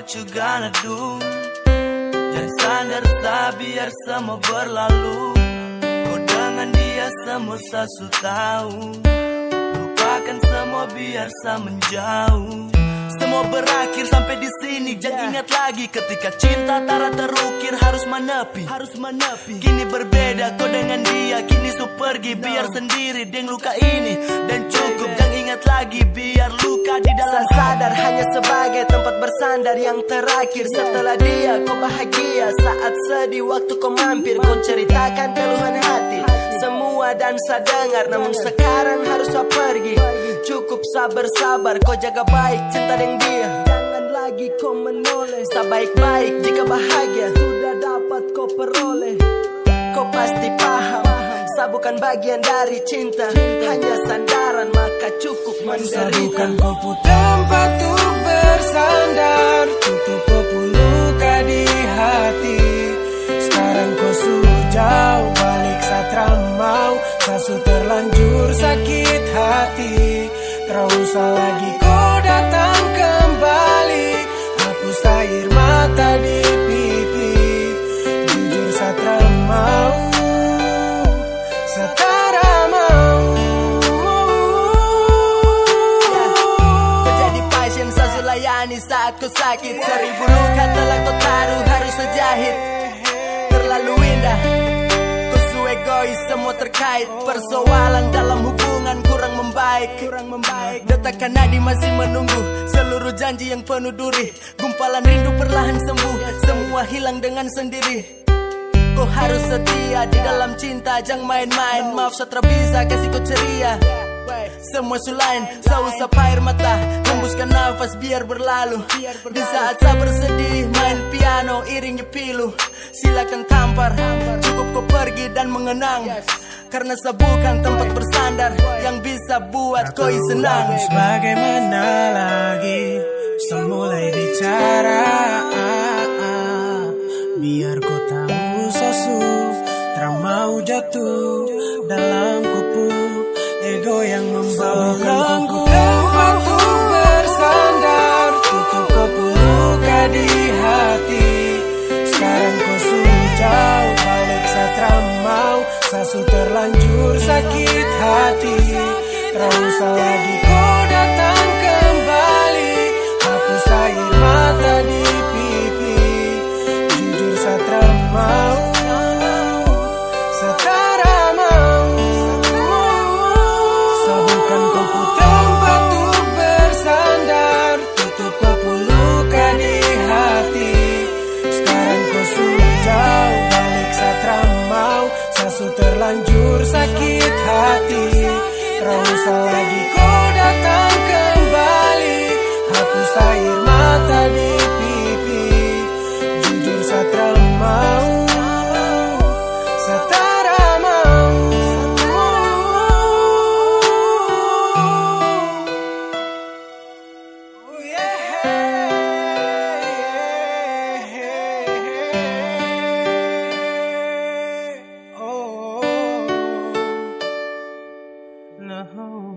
what you gonna do? Jangan sandar tak biar semua berlalu. Kau dengan dia semua sesu tahu. Lupakan semua biar saya menjauh. Semua berakhir sampai di sini. Jangan ingat lagi ketika cinta tara terukir harus menepi. Harus menepi. Kini berbeda kau dengan dia. Kini su pergi biar sendiri Deng luka ini. Dan cukup Jangan ingat lagi biar luka di dalam sadar hanya bersandar yang terakhir. Setelah dia kau bahagia. Saat sedih waktu kau mampir Kau ceritakan keluhan hati. Semua dan saya Namun sekarang harus saya pergi. Cukup sabar-sabar Kau jaga baik cinta dengan dia. Jangan lagi kau menoleh. Sebaik-baik jika bahagia Sudah dapat kau peroleh. Kau pasti paham Saya bukan bagian dari cinta. Hanya sandaran maka cukup menderita. Bukan kau tempat Tak usah lagi kau datang kembali. Hapus air mata di pipi. Jujur satra mau. Satara mau. Kau jadi pasien saya layani saat kau sakit. Seribu luka telah kau taruh harus sejahit Terlalu indah Kau egois semua terkait. Persoalan dalam hubungan membaik. Kurang membaik. Detakan nadi masih menunggu. Seluruh janji yang penuh duri. Gumpalan rindu perlahan sembuh. Semua hilang dengan sendiri. Kau harus setia di dalam cinta. Jangan main-main. Maaf tak bisa kasih kau ceria. Semua sulain. Saya usap air mata. Hembuskan nafas biar berlalu. Di saat saya bersedih Main piano iringi pilu. Silakan tampar. Cukup kau pergi dan mengenang Karena saya bukan tempat bersandar Yang bisa buat kau senang. bagaimana lagi? Semulai bicara Biar kau tahu sesu mau jatuh dalam kupu. Ego yang membawakan ku tempat untuk bersandar. Tutup di hati. Sekarang kau sudah balik terlanjur sakit hati Terlalu salah datang. Sekarang lagi kau datang kembali. Hapus air mata di pipi. Jujur satra mau. Satara mau. Oh yeah. home.